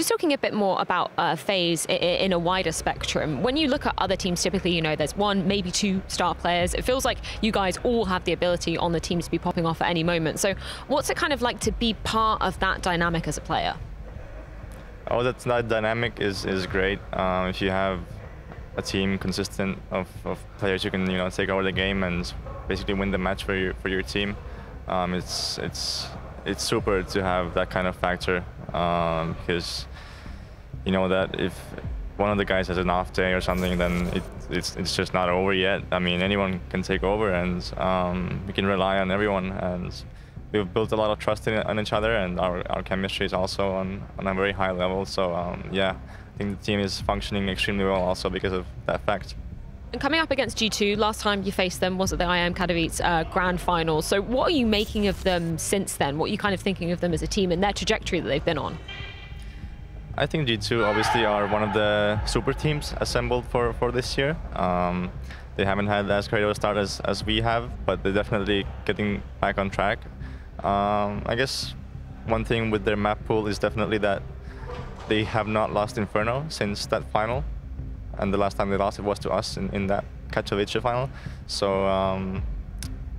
Just talking a bit more about uh, FaZe in a wider spectrum. When you look at other teams, typically, you know, there's one, maybe two star players. It feels like you guys all have the ability on the team to be popping off at any moment. So what's it kind of like to be part of that dynamic as a player? Oh, that, that dynamic is, is great. Um, if you have a team consistent of, of players who can, you know, take over the game and basically win the match for your, for your team, um, it's, it's, it's super to have that kind of factor um, because you know that if one of the guys has an off day or something, then it, it's it's just not over yet. I mean, anyone can take over, and um, we can rely on everyone. And we've built a lot of trust in, in each other, and our, our chemistry is also on, on a very high level. So um, yeah, I think the team is functioning extremely well, also because of that fact. And coming up against G2, last time you faced them was at the IEM Katowice uh, Grand Final. So what are you making of them since then? What are you kind of thinking of them as a team and their trajectory that they've been on? I think G2 obviously are one of the super teams assembled for, for this year. Um, they haven't had as great of a start as, as we have, but they're definitely getting back on track. Um, I guess one thing with their map pool is definitely that they have not lost Inferno since that final and the last time they lost it was to us in, in that Katowice final. So um,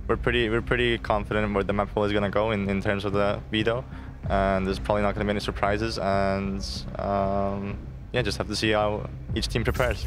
we're pretty we're pretty confident where the map pool is going to go in, in terms of the veto, and there's probably not going to be any surprises. And um, yeah, just have to see how each team prepares.